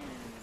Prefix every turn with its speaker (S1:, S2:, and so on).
S1: Yeah.